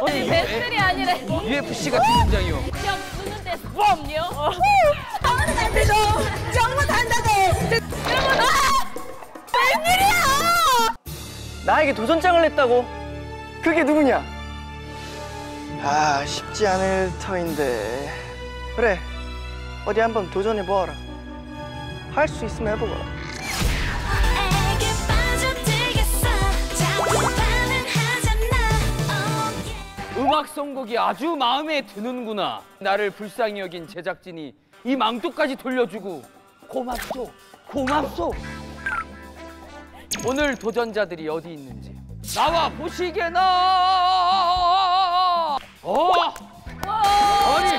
언니 배틀이 아니라 UFC 같은 현장이요. 그냥 쓰는데 뻔요. 다음은 안 되죠. 정말. 여러분, 아! 웬일이야! 나에게 도전장을 냈다고? 그게 누구냐? 아 쉽지 않을 터인데 그래 어디 한번 도전해 보아라 할 수 있으면 해보거라 음악 선곡이 아주 마음에 드는구나. 나를 불쌍히 여긴 제작진이 이 망토까지 돌려주고 고맙소, 고맙소. 오늘 도전자들이 어디 있는지 나와 보시게나. 어, 아니,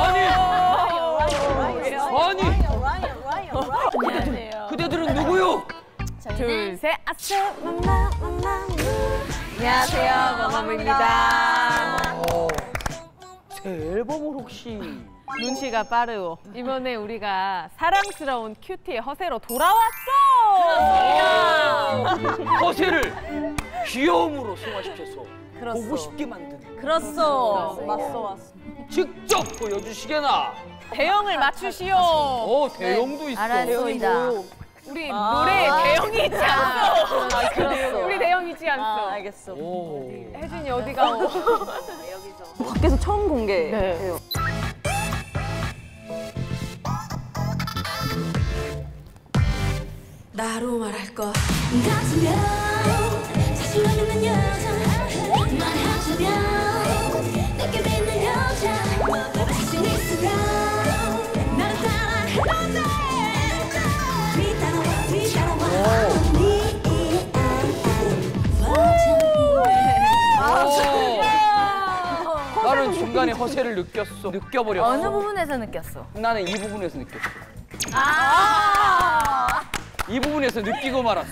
아니, 아니. 그대들은 누구요? 둘, 셋, 아싸, 맘마, 맘마. 안녕하세요, 마마무입니다. 어, 새 앨범을 혹시 눈치가 빠르오. 이번에 우리가 사랑스러운 큐티의 허세로 돌아왔어! 허세를 귀여움으로 승화시켜서 보고 싶게 만드는 그렇소. 왔어, 왔어. 직접 보여주시게나. 대형을 맞추시오. 어 대용도 있어. 알았소이다. 우리 노래에 대형이 있지 않소. 우리 대형 있지 않소. 아, 알겠어. 오. 혜준이 어디 가오? 밖에서 처음 공개해요. 나로 말할 것 같으면 허세를 느꼈어. 느껴버렸어. 어느 부분에서 느꼈어? 나는 이 부분에서 느꼈어. 아! 이 부분에서 느끼고 말았어.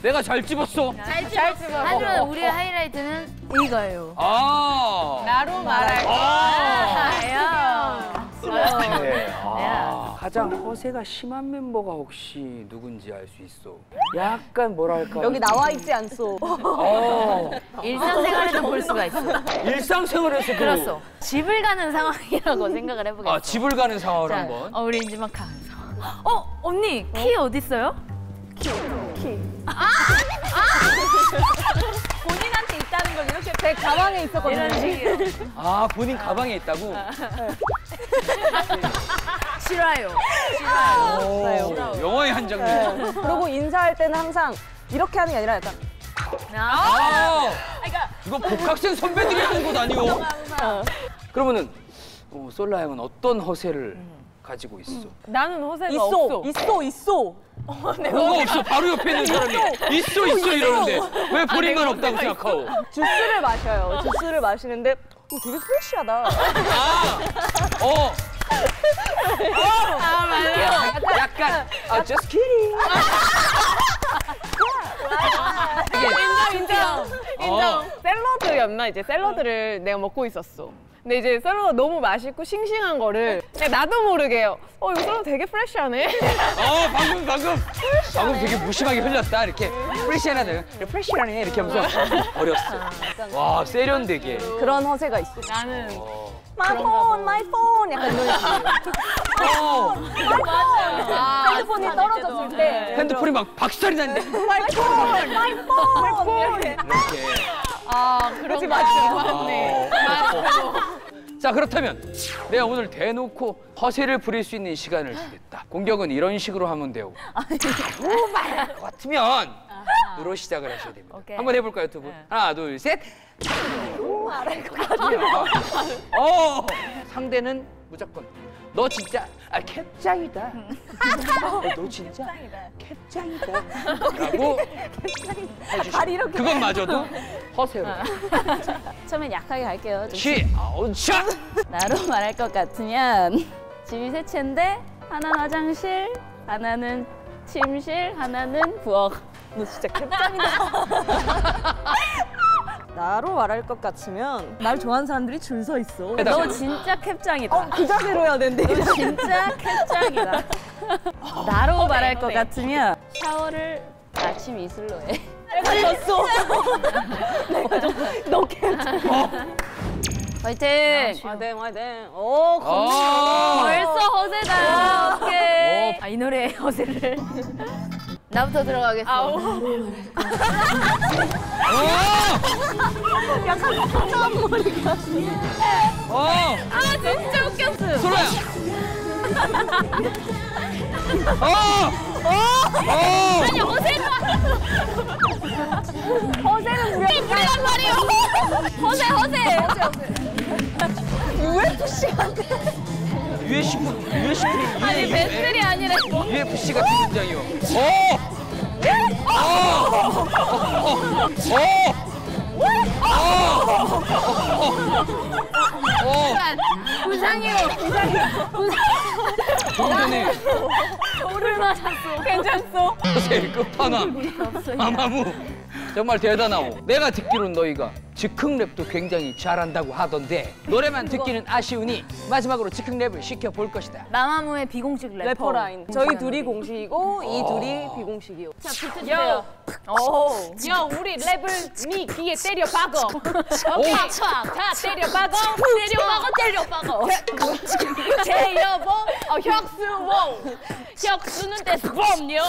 내가 잘 집었어. 잘 집어. 하지만 우리의 하이라이트는 이거예요. 아. 나로 말할 것. 가장 허세가 심한 멤버가 혹시 누군지 알 수 있어? 약간 뭐랄까. 여기 나와 있지 않소. 어. 일상생활에도 볼 수가 있어. 일상생활에서도. 그렇소. 집을 가는 상황이라고 생각을 해보겠어. 아 집을 가는 상황을 자, 한번. 어, 우리 이제 막 가는 상황. 어, 언니, 키 어디 있어요? 본인한테 있다는 걸 이렇게 제 가방에 있었거든요. 이런 식이에요. 아 본인 가방에 있다고? 싫어요. 오, 영화의 한 장면. 그리고 인사할 때는 항상 이렇게 하는 게 아니라 약간 아, 이거 복학생 선배들이 하는 것 아니오? 그러면은 어, 솔라 형은 어떤 허세를 가지고 있어? 나는 허세가 있어, 없어. 있어, 있어. 뭐가 없어? 바로 옆에 있는 사람이 있어 있어 이러는데 왜 본인만 없다고 생각하오? 주스를 마셔요. 주스를 마시는데 어, 되게 프레시하다. 아, 어. 아, 맞아요. 약간, 아, just kidding. 인정, 인정. 인정. 어. 샐러드였나? 이제 샐러드를 내가 먹고 있었어. 근데 이제 샐러드 너무 맛있고 싱싱한 거를 나도 모르게 어 이거 샐러드 되게 프레시하네. 어, 방금, 방금. 방금 되게 무심하게 흘렸다. 이렇게. 프레시하네. 프레시하네. 이렇게 하면서 버렸어. 와, 세련되게. 그런 허세가 있어. 나는 My phone, my phone. 약간 이런 어, 아, 핸드폰이 떨어졌을 때 핸드폰이 막 박살이 난데. my phone, my phone. 이렇게. 이렇게. 아 그런 거 맞네. 자 그렇다면 내가 오늘 대놓고 허세를 부릴 수 있는 시간을 주겠다. 공격은 이런 식으로 하면 돼요. 바로 말할 것 같으면 으로 시작을 하셔야 됩니다. 오케이. 한번 해볼까요 두 분? 하나 둘 셋. 말할 것 같으면. 어 상대는 무조건 너 진짜 아 캡짱이다. 어, 너 진짜 캡짱이다. 라고 해주시고 그건 마저도 허세로. 처음엔 약하게 갈게요. 좀 시 아웃샷. 나로 말할 것 같으면 집이 세 채인데 하나는 화장실, 하나는 침실, 하나는 부엌. 너 진짜 캡짱이다. 나로 말할 것 같으면 날 좋아하는 사람들이 줄 서 있어. 너 진짜 캡짱이다. 그 자세로 해야 되는데. 너 진짜 캡짱이다. 나로 말할 것 같으면 샤워를 아침 이슬로 해. 졌어. 화이팅! 화이팅 화이팅. 오 아. 벌써 허세다. 오케이. 아, 이 노래의 허세를. 나부터 들어가겠어. 아우. 어. 아, 진짜 웃겼어. 소라야. 어. 어. 아니, 허세가. 허세는 우리 우리란 말이에요. 허세, 허세. UFC UFC 아니, 배틀이 아니라. UFC 같은 긴장이요. 어. 어. 어. 어. 부상이요. 좀 전에 돌을 맞았어. 괜찮소. 제일 끝판왕 마마무 정말 대단하고 내가 듣기로는 너희가 즉흥 랩도 굉장히 잘한다고 하던데 노래만 듣기는 아쉬우니 마지막으로 즉흥 랩을 시켜볼 것이다 마마무의 비공식 래퍼. 래퍼 라인. 저희 둘이 공식이고 이 둘이 비공식이요. 자, 비트 주세요. 오. 야 우리 랩을 니 귀에 때려 박어. 오케이. 자 때려 박어. 때려 박어, 때려 박어. 제 여보. 어 혁수봉. 혁수는 대스범요. 요, 요,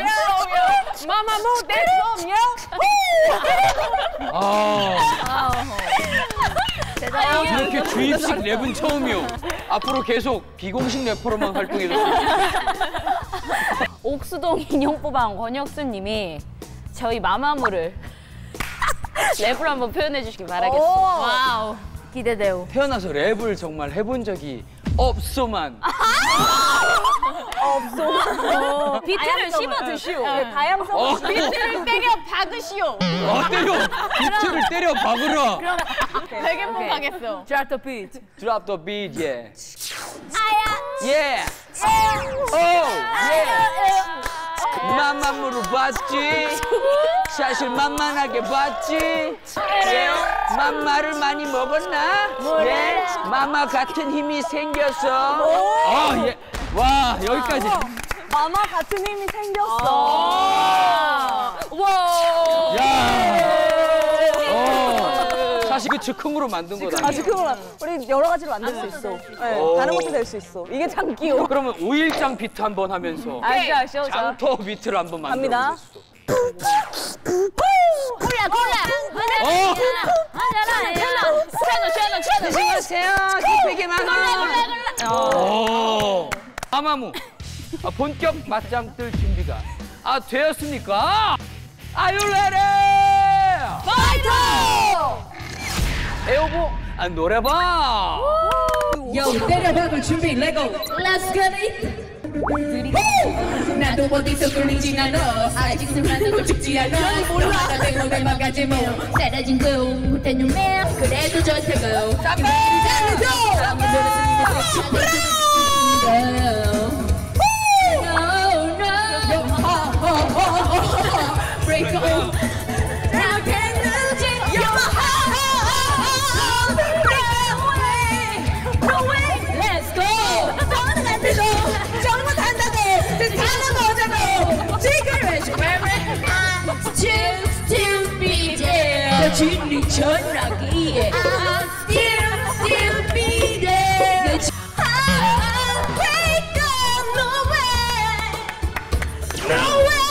요. 마마무 댄스홈, 아 대단해. 이렇게 주입식 랩은 처음이요 앞으로 계속 비공식 래퍼로만 활동해줬으면 옥수동 인형포방 권혁수님이 저희 마마무를 랩으로 한번 표현해 주시기 바라겠어. Wow. 기대돼요. 태어나서 랩을 정말 해본 적이 없소만. 비트를 씹어 드시오. 다양성. 어. 비트를 때려 박으시오. 어 때려. 비트를 때려 박으라. 되게 행복하겠어. Drop the beat. Drop the beat yeah. yeah. oh yeah. 맘맘으로 봤지 사실 만만하게 봤지 예. 맘마를 많이 먹었나 예 마마 같은 힘이 생겼어 아예와 여기까지 마마 같은 힘이 생겼어. 와. 야 어. 사실 그 즉흥으로 만든 거다 아 지금 우리 여러 가지로 만들 수 있어. 네, 오. 다른 것도 될 수 있어. 이게 장기요. 그러면 오일장 비트 한번 하면서 아시죠, 아시죠? 자, 장터 비트를 한번 갑니다. 만들어 콜라 콜라. 어 하잖아. 채널 채널 채널. 안녕하세요 디페게 만화 오 아마무 아, 본격 맞짱 뜰 준비가 아 되었습니까? Ready? 파이터! 에오보 아, 노래봐 Yo, 때려박을 준비 레고 Let's get it. 나도 어디서 끌리진 않아. 아직 숨만도 죽지 않아. 몰라. 나 대고 닮아가지 뭐. 사라진 그 못한 용맹 그래도 좋다고. Break on 진이 전화기에. I'm still stupid I'll take on no way No way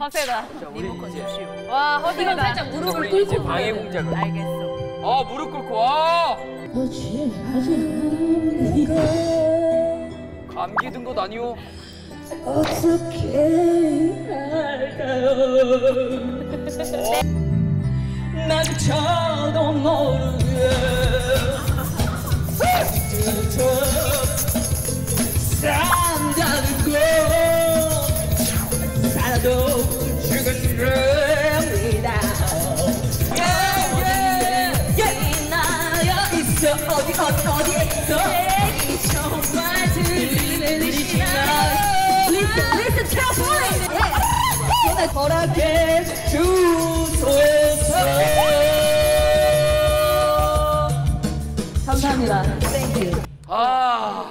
허세다. 우리 이제 와, 허세다. 살짝 무릎을 이제 방해 공작을. 알겠어. 어 무릎 꿇고 와 감기 든 것 아니오? 나조차도 모르게 허락해 주소서. 감사합니다. Thank you. 아,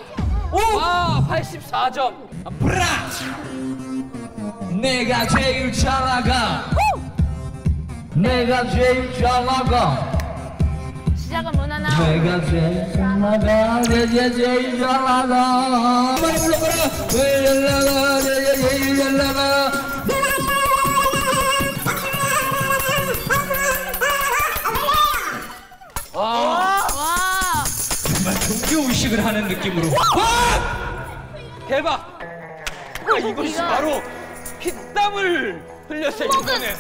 와, 84점. 브라! 내가 제일 잘 나가. 내가 제일 잘 나가. 시작은 무난하. 내가 제일 잘 나가. 내가 제일 잘 나가. 빨리 불러봐라. 제일 나가? 내가 제일 잘 나가 아, 정말 종교의식을 하는 느낌으로 대박. 아, 이것이 바로 피땀을 흘렸어요, 이번에.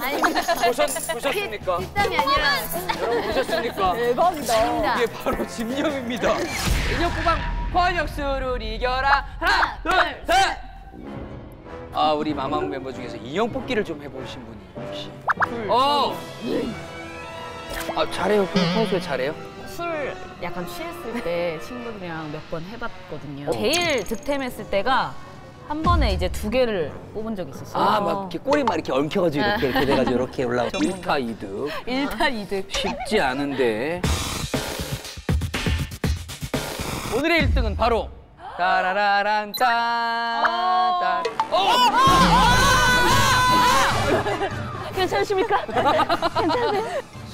아니, 보셨, 보셨습니까? 땀이 아니라. 여러분 보셨습니까? 대박이다. 이게 바로 집념입니다. 인혁구방 권혁수를 이겨라. 하나, 둘, 셋. 아 우리 마마무 멤버 중에서 인형 뽑기를 좀 해보신 분이 혹시? 어. 아 잘해요. 그럼 평소에 잘해요? 술 약간 취했을 때 친구들이랑 몇 번 해봤거든요. 제일 득템했을 때가 한 번에 이제 두 개를 뽑은 적이 있었어요. 아 막 이렇게 꼬리 막 이렇게 엉켜가지고 이렇게 이렇게 돼가지고 이렇게 올라오고 1타 2득 1타 2득. 쉽지 않은데 오늘의 1등은 바로 따라라란 짠 어! 괜찮으십니까?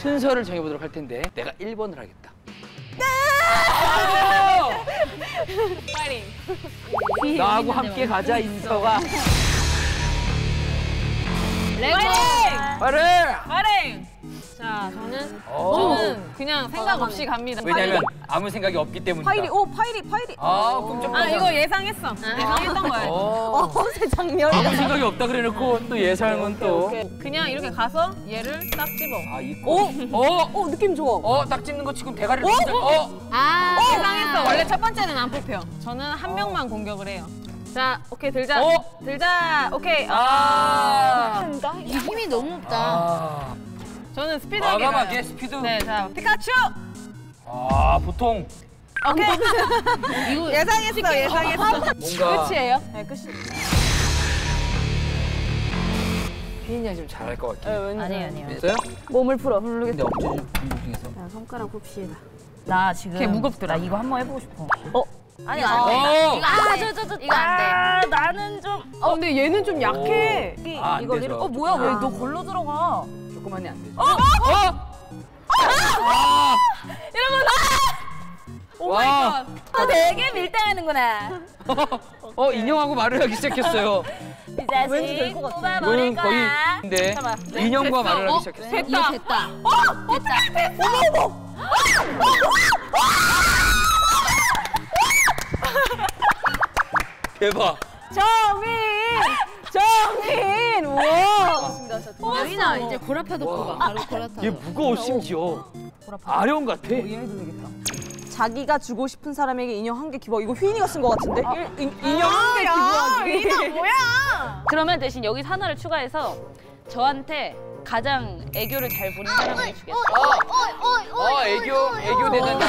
순서를 정해보도록 할 텐데 내가 1번을 하겠다. 파이팅. 나하고 함께 가자 인서가. Let's go! 말해 파이팅. 자, 저는 어. 저는 그냥 생각 없이 갑니다. 왜냐면 아무 생각이 없기 때문이다 파이리, 오 파이리, 파이리. 아 끔찍하다 아 이거 예상했어. 예상했던 거예요. 어. 아무 생각이 없다 그래놓고 또 예상은 또 그냥 이렇게 가서 얘를 딱 집어. 아, 이거. 어? 어, 느낌 좋아. 어, 딱 찍는 거 지금 대가리를 진짜. 어? 아, 예상했어. 원래 첫 번째는 안 뽑혀. 저는 한 명만 공격을 해요. 자, 오케이 들자. 어? 들자. 오케이. 아. 이 힘이 너무 없다. 아. 저는 스피드하게 과감하게 가요. 스피드. 네, 자 피카츄. 아, 보통 오케이. 이거 예상했어. 예상했어. 뭔가 끝이에요? 네, 끝이. 휘인이가 좀 잘할 것 같긴 해. 아니에요, 아니에요. 됐어요? 몸을 풀어. 근데 억지로 중국 중에서. 손가락 굽시다. 나 지금 걔 무겁더라. 나 이거 한 번 해보고 싶어. 어? 아니 안 어. 돼. 이거 안 돼. 저, 저, 저, 이거 안 돼. 아, 나는 좀. 어, 근데 얘는 좀 약해. 아, 안 되죠. 어 뭐야? 왜 너 걸로 들어가? 조그만이 안 되죠. 어? 어? 아! 여러분, 아! 오 마이 와. 갓. 어, 되게 밀당하는구나. 어, 인형하고 말을 하기 시작했어요. 이 자식. 왠지 될것 같아. 이건 뽑아버릴 거의 거야. 근데 잠깐만. 인형과 말을 하기 어? 시작했어요. 됐다. 됐다. 어, 어떻게 됐어? 어머, 어머. 대박. 정민! 정민! 우와! 여인아 이제 고라파 놓고 가. 바로 고라파. 얘 무거워 심지어. 아령 같아. 자기가 주고 싶은 사람에게 인형 한 개 기부. 이거 휘인이가 쓴것 같은데? 일- 인- 인형 한 개 기부하기. 이나 뭐야? 그러면 대신 여기 하나를 추가해서 저한테 가장 애교를 잘 부리는 사람에게 주겠어. 어, 애교, 애교 대단히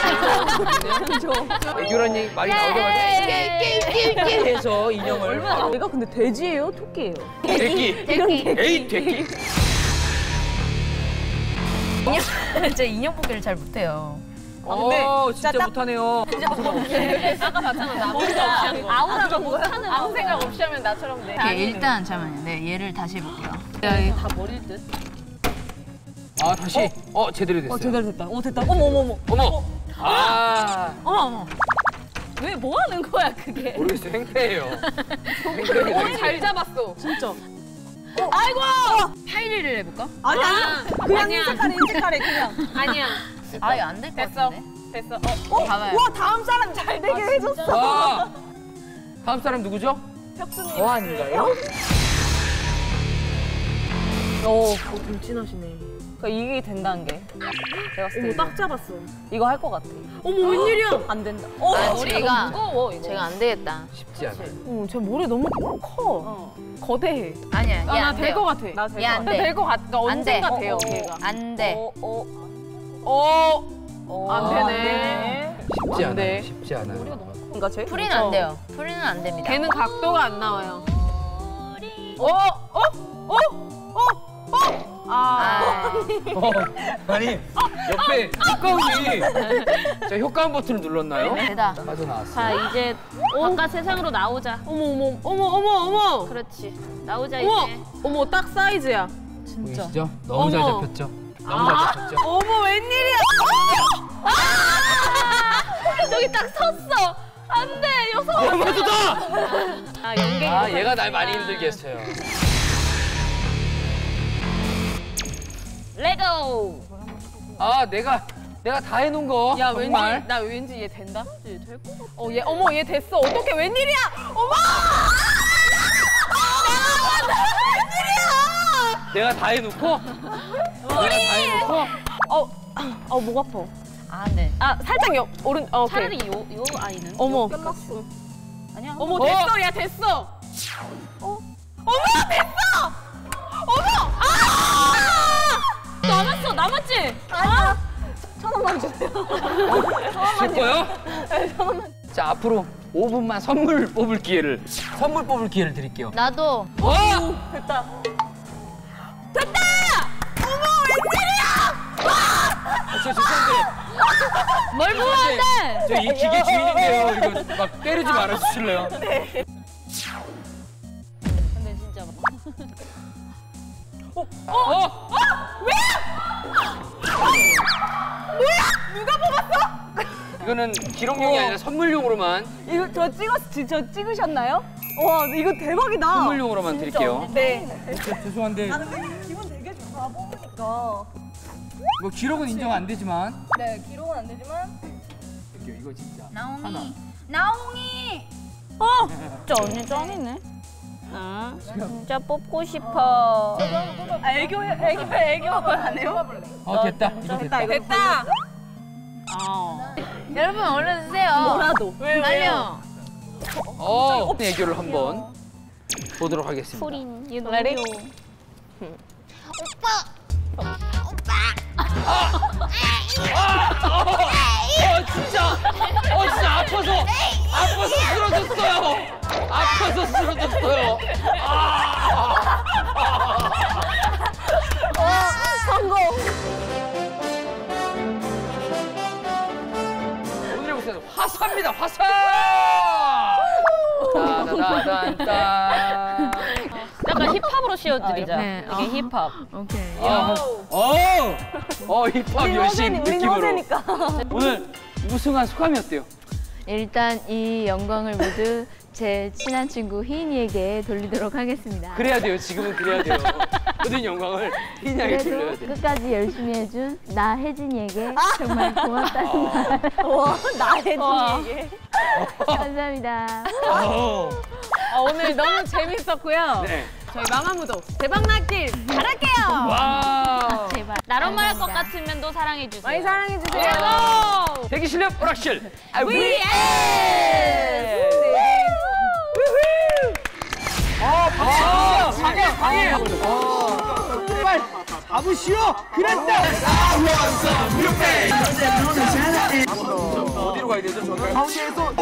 애교란 얘기 말이 나오자마자 해서 인형을 바로 얘가 근데 돼지예요? 토끼예요? 대기. 에이, 대기. 저 인형 뽑기를 잘 못해요. 어, 진짜 못하네요. 아까 봤잖아. 나 머리가 없이 하는 거. 아우라가 못하는 아무 생각 없이 하면 나처럼 돼. 오케이, 일단 잠깐만요. 네, 얘를 다시 해볼게요. 다 버릴 듯? 아, 다시. 어, 제대로 됐어요. 어, 제대로 됐다. 어, 됐다. 어머, 어머, 어머. 어머. 아, 어머 어머. 왜 뭐 하는 거야 그게? 모르겠어요. 행패예요. 행패입니다. 어, 잘 잡았어. 진짜. 파이리를 해볼까? 아니, 아니. 그냥 아니야. 인색하네, 인색하네, 그냥. 아니야. 아예 안 될것 됐어. 같은데. 됐어. 어, 봐봐요. 와, 다음 사람 잘 되게 해줬어. 와. 다음 사람 누구죠? 혁수님. 저 아닌가요? 어, 돌진하시네. 그러니까 이게 된다는 게. 내가 봤을 때. 어머, 딱 잡았어. 이거 할 것 같아. 어머, 웬일이야? 안 된다. 어, 아, 머리가 제가- 무거워, 이거. 제가 안 되겠다. 쉽지 않아요. 어, 제 머리 너무 커. 거대해. 아니야, 아, 얘나안될 돼요. 것 같아. 나될얘것안 같아. 돼. 될것 같아. 안 돼. 언젠가 돼요, 어, 어. 안 돼. 어, 어. 어, 어. 안 되네. 쉽지 안. 않아요. 쉽지 않아요. 뭔가 제? 프리는 안 돼요. 프리는 안 됩니다. 걔는 각도가 안 나와요. 어, 어, 어, 어, 어, 아. 어, 아니 옆에 효과음이 자 효과음 버튼을 눌렀나요? 되다. 빠져나왔어. 자 이제 바깥 세상으로 나오자. 어머 어머 어머 어머 어머. 그렇지. 나오자 어머 이제. 어머 딱 사이즈야. 보이시죠? 너무 잘 어머. 잡혔죠? 너무 잘 잡혔죠? 어머 웬일이야? 저기 딱 섰어. 안돼 여섯. 어, 맞았다! 아 연계. 아 얘가 날 많이 힘들게 했어요. 레고. 아 내가 내가 다 해놓은 거 야 정말 왠지 나 왠지 얘 된다. 될것 같아. 어얘 어머 얘 됐어. 어떻게 웬일이야? 어머. 내가 다 해놓고 내가 다 해놓고 어목 아파. 아 네. 아 살짝 옆 오른 어 오케이. 차라리 요 요 아이는. 어머. 아니야. 어머 어. 됐어 야 됐어. 어. 어머 됐어. 어머. 아. 남았어 남았지. 줄 거요? 자 앞으로 5분만 선물 뽑을 기회를 선물 뽑을 기회를 드릴게요. 나도. 어! 저 죄송한데 뭘 보았대? 저이 기계 주인인데요. 이거 막 때리지 말아 주실래요? 근데 진짜 막. 어? 누가 뽑았어? 이거는 기록용이 아니라 선물용으로만 이거 저 찍었 저 찍으셨나요? 와 이거 대박이다. 선물용으로만 드릴게요. 네. 죄송한데 되게 좋아 뽑으니까. 뭐 기록은 인정 안 되지만 네 기록은 안 되지만. 이거 이거 진짜 나옹이. 나옹이. 어. 진짜 언니 짱이네. 아, 진짜 뽑고 싶어. 아, 애교 애교 애교 안 해요? 어 됐다 이거 됐다. 됐다. 어. 여러분 얼른 주세요. 뭐라도. 왜 빨리요. 어 애교를 한번 보도록 하겠습니다. 소린 얘너 무 레디? 귀여워. 어 진짜 어 진짜 아파서 아파서 쓰러졌어요. 아파서 쓰러졌어요. 아. 오늘의 무슨 화사입니다 화사. 따다다단딴. 힙합으로 씌워드리자. 네. 이게 힙합. 어, 어, 어, 힙합 열심 느낌으로. 오늘 우승한 소감이 어때요? 일단 이 영광을 모두 제 친한 친구 희인이에게 돌리도록 하겠습니다. 그래야 돼요. 지금은 그래야 돼요. 모든 영광을 그래도 돌려야 돼. 끝까지 열심히 해준 나 혜진이에게 정말 고맙다는 말 와 나 혜진이에게. 감사합니다. 어. 아, 오늘 너무 재밌었고요. 네. 저희 마마무도 대박 났길 잘할게요. 와. 제발. 나로 말할 것. 같으면 도 사랑해 주세요. 많이 사랑해 주세요. 대기 실력 오락실. 아, We 위. 아, 아, 방해, 방해. 빨리 잡으시오. 그랬다. 어디로 가야 되죠? 저기 가운데에서.